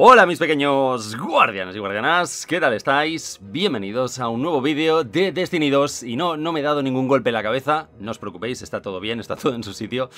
Hola mis pequeños guardianes y guardianas, ¿qué tal estáis? Bienvenidos a un nuevo vídeo de Destiny 2 y no, no me he dado ningún golpe en la cabeza, no os preocupéis, está todo bien, está todo en su sitio.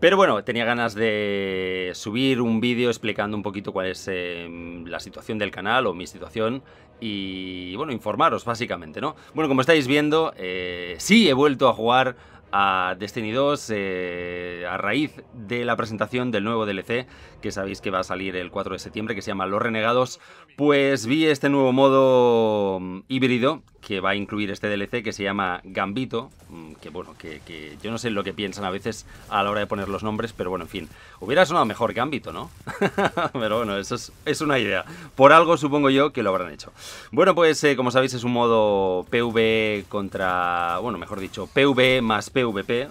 Pero bueno, tenía ganas de subir un vídeo explicando un poquito cuál es em, la situación del canal o mi situación y bueno, informaros básicamente, ¿no? Bueno, como estáis viendo, eh, sí he vuelto a jugar a Destiny 2 eh, a raíz de la presentación del nuevo DLC que sabéis que va a salir el 4 de septiembre que se llama Los Renegados pues vi este nuevo modo mm, híbrido que va a incluir este DLC que se llama Gambito, mm, que bueno, que, yo no sé lo que piensan a veces a la hora de poner los nombres, pero bueno, en fin, hubiera sonado mejor Gambito, ¿no? pero bueno, eso es, una idea. Por algo supongo yo que lo habrán hecho. Bueno, pues eh, como sabéis es un modo PV contra, bueno, mejor dicho, PV más PvP,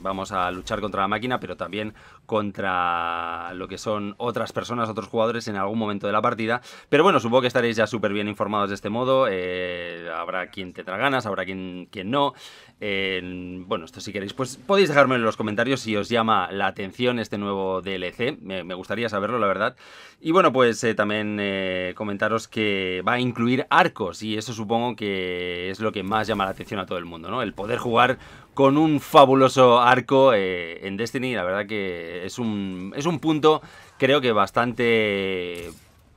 vamos a luchar contra la máquina, pero también contra lo que son otras personas, otros jugadores en algún momento de la partida. Pero bueno, supongo que estaréis ya súper bien informados de este modo. Eh, habrá quien tendrá ganas, habrá quien, no. bueno, esto si queréis, pues podéis dejarme en los comentarios si os llama la atención este nuevo DLC. Me, gustaría saberlo, la verdad. Y bueno, pues eh, también eh, comentaros que va a incluir arcos y eso supongo que es lo que más llama la atención a todo el mundo, ¿no? El poder jugar con un fabuloso arco eh, en Destiny. La verdad que es un, es un punto, creo que bastante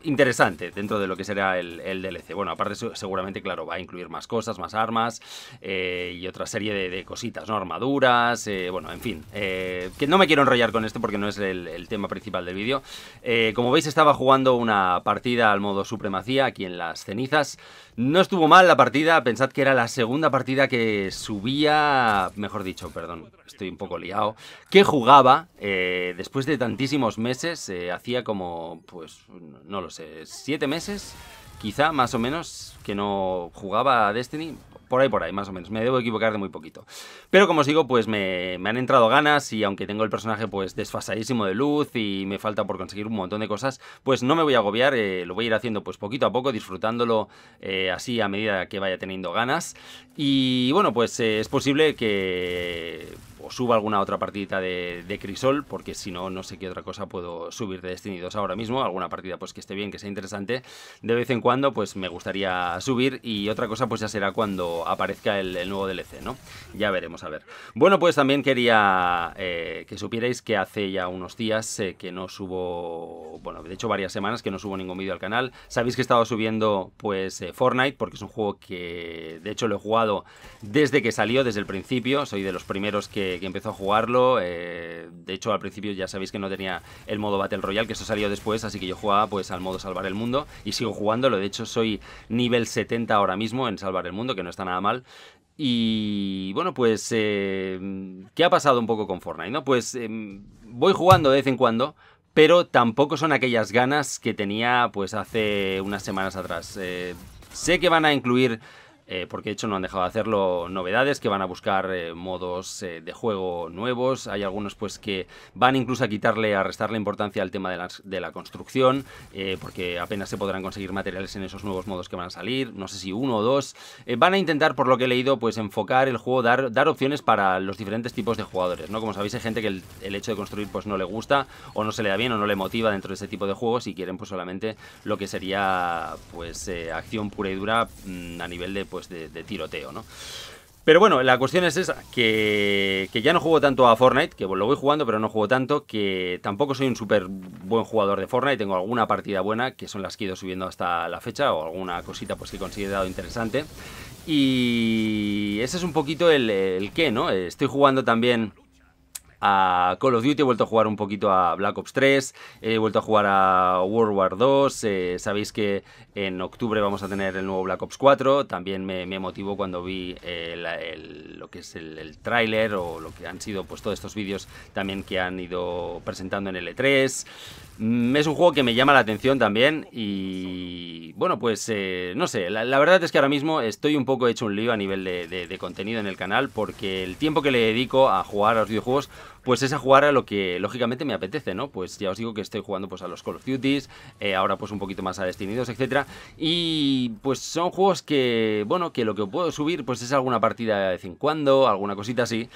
interesante dentro de lo que será el, DLC. Bueno, aparte seguramente, claro, va a incluir más cosas, más armas eh, y otra serie de, cositas, ¿no? Armaduras, eh, bueno, en fin. Eh, que no me quiero enrollar con esto porque no es el, tema principal del vídeo. como veis, estaba jugando una partida al modo supremacía aquí en las cenizas. No estuvo mal la partida, pensad que era la segunda partida que subía, mejor dicho, perdón, estoy un poco liado, que jugaba después de tantísimos meses, hacía como, pues, no lo sé, siete meses, quizá más o menos, que no jugaba a Destiny. Por ahí, por ahí, más o menos. Me debo equivocar de muy poquito. Pero como os digo, pues me, han entrado ganas y aunque tengo el personaje pues desfasadísimo de luz y me falta por conseguir un montón de cosas, pues no me voy a agobiar, eh, lo voy a ir haciendo pues poquito a poco, disfrutándolo eh, así a medida que vaya teniendo ganas. Y bueno, pues eh, es posible que o suba alguna otra partidita de, Crisol, porque si no, no sé qué otra cosa puedo subir de Destiny 2 ahora mismo, alguna partida pues que esté bien, que sea interesante, de vez en cuando pues me gustaría subir y otra cosa pues ya será cuando aparezca el, nuevo DLC, ¿no? Ya veremos, a ver. Bueno, pues también quería eh, que supierais que hace ya unos días eh, que no subo, bueno, de hecho varias semanas que no subo ningún vídeo al canal, sabéis que he estado subiendo pues eh, Fortnite, porque es un juego que de hecho lo he jugado desde que salió, desde el principio, soy de los primeros que que, empezó a jugarlo. Eh, de hecho, al principio ya sabéis que no tenía el modo Battle Royale, que eso salió después, así que yo jugaba pues al modo Salvar el Mundo y sigo jugándolo. De hecho, soy nivel 70 ahora mismo en Salvar el Mundo, que no está nada mal. Y bueno, pues, eh, ¿qué ha pasado un poco con Fortnite? ¿no? Pues em, voy jugando de vez en cuando, pero tampoco son aquellas ganas que tenía pues hace unas semanas atrás. Eh, sé que van a incluir eh, porque de hecho no han dejado de hacerlo novedades, que van a buscar eh, modos eh, de juego nuevos, hay algunos pues que van incluso a quitarle, a restarle importancia al tema de la, de la construcción, porque apenas se podrán conseguir materiales en esos nuevos modos que van a salir, no sé si uno o dos, van a intentar por lo que he leído pues enfocar el juego, dar, dar opciones para los diferentes tipos de jugadores, ¿no? Como sabéis hay gente que el, el hecho de construir pues no le gusta o no se le da bien o no le motiva dentro de ese tipo de juegos y quieren pues solamente lo que sería pues acción pura y dura mm, a nivel de pues, pues, de, tiroteo, ¿no? Pero bueno, la cuestión es esa, que, ya no juego tanto a Fortnite, que lo voy jugando, pero no juego tanto, que tampoco soy un súper buen jugador de Fortnite, tengo alguna partida buena, que son las que he ido subiendo hasta la fecha, o alguna cosita pues que he considerado interesante. Y ese es un poquito el, el qué, ¿no? Estoy jugando también a Call of Duty, he vuelto a jugar un poquito a Black Ops 3, he vuelto a jugar a World War 2, eh, sabéis que en octubre vamos a tener el nuevo Black Ops 4, también me, motivó cuando vi lo que es el, el tráiler o lo que han sido pues todos estos vídeos también que han ido presentando en el E3. Mm, es un juego que me llama la atención también y bueno, pues eh, no sé, la, verdad es que ahora mismo estoy un poco hecho un lío a nivel de, contenido en el canal porque el tiempo que le dedico a jugar a los videojuegos pues es a jugar a lo que lógicamente me apetece, ¿no? Pues ya os digo que estoy jugando pues a los Call of Duties, eh, ahora pues un poquito más a Destiny 2, etcétera, y pues son juegos que, bueno, que lo que puedo subir pues es alguna partida de vez en alguna cosita así,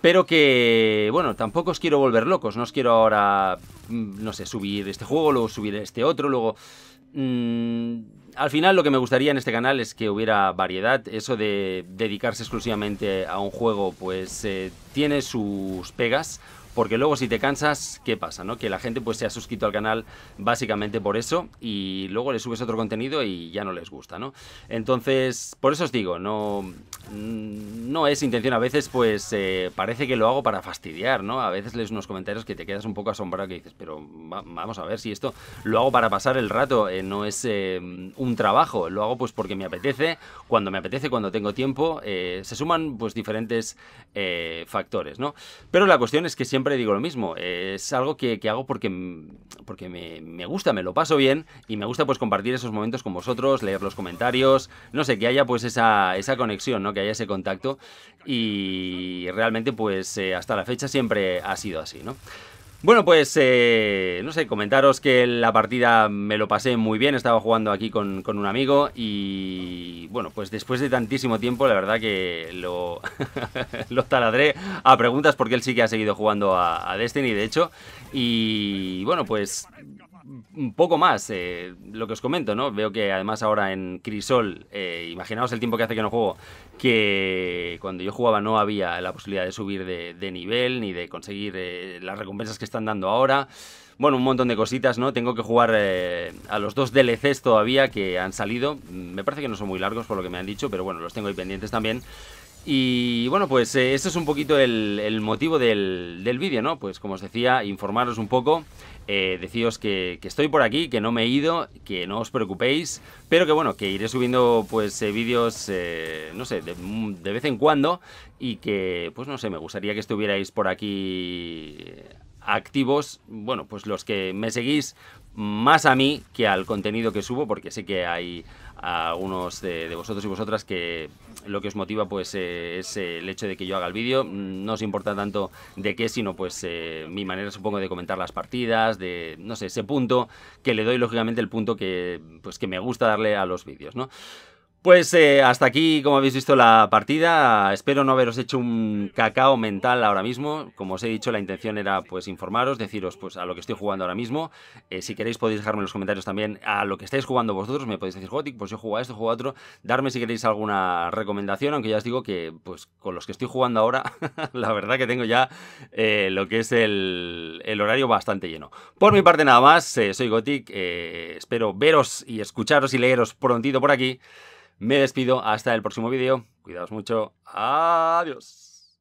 pero que, bueno, tampoco os quiero volver locos, no os quiero ahora, mm, no sé, subir este juego, luego subir este otro, luego... Mmm, al final lo que me gustaría en este canal es que hubiera variedad. Eso de dedicarse exclusivamente a un juego, pues eh, tiene sus pegas. Porque luego si te cansas, ¿qué pasa? No? Que la gente pues se ha suscrito al canal básicamente por eso y luego le subes otro contenido y ya no les gusta, ¿no? Entonces, por eso os digo, no, no es intención. A veces pues eh, parece que lo hago para fastidiar, ¿no? A veces lees unos comentarios que te quedas un poco asombrado que dices, pero vamos a ver si esto lo hago para pasar el rato, eh, no es eh, un trabajo, lo hago pues porque me apetece, cuando me apetece, cuando tengo tiempo, se suman pues diferentes factores, ¿no? Pero la cuestión es que siempre siempre digo lo mismo, es algo que, hago porque, porque me, gusta, me lo paso bien y me gusta pues compartir esos momentos con vosotros, leer los comentarios, no sé, que haya pues esa, esa conexión, ¿no? Que haya ese contacto y realmente pues eh, hasta la fecha siempre ha sido así, ¿no? Bueno, pues eh, no sé, comentaros que la partida me lo pasé muy bien, estaba jugando aquí con, un amigo y bueno, pues después de tantísimo tiempo la verdad que lo, lo taladré a preguntas porque él sí que ha seguido jugando a, a Destiny de hecho. Y bueno, pues poco más, eh, lo que os comento, ¿no? Veo que además ahora en Crisol, eh, imaginaos el tiempo que hace que no juego, que cuando yo jugaba no había la posibilidad de subir de, nivel ni de conseguir eh, las recompensas que están dando ahora. Bueno, un montón de cositas, ¿no? Tengo que jugar a los dos DLCs todavía que han salido. Me parece que no son muy largos por lo que me han dicho, pero bueno, los tengo ahí pendientes también. Y bueno, pues esto es un poquito el, motivo del, del vídeo, ¿no? Pues como os decía, informaros un poco eh, deciros que, estoy por aquí, que no me he ido, que no os preocupéis, pero que bueno, que iré subiendo pues eh, vídeos, eh, no sé, de, de, vez en cuando y que pues no sé, me gustaría que estuvierais por aquí activos, bueno, pues los que me seguís más a mí que al contenido que subo, porque sé que hay algunos de, vosotros y vosotras que lo que os motiva pues eh, es el hecho de que yo haga el vídeo. No os importa tanto de qué, sino pues eh, mi manera supongo de comentar las partidas, de no sé, ese punto que le doy lógicamente el punto que pues que me gusta darle a los vídeos, ¿no? Pues eh, hasta aquí, como habéis visto, la partida. Espero no haberos hecho un cacao mental ahora mismo. Como os he dicho, la intención era pues informaros, deciros pues a lo que estoy jugando ahora mismo. Eh, si queréis podéis dejarme en los comentarios también a lo que estáis jugando vosotros. Me podéis decir, Gothic, pues yo juego a esto, juego a otro. Darme si queréis alguna recomendación, aunque ya os digo que pues con los que estoy jugando ahora, la verdad que tengo ya eh, lo que es el, el, horario bastante lleno. Por mi parte nada más, soy Gothic. espero veros y escucharos y leeros prontito por aquí. Me despido hasta el próximo vídeo. Cuidaos mucho. Adiós.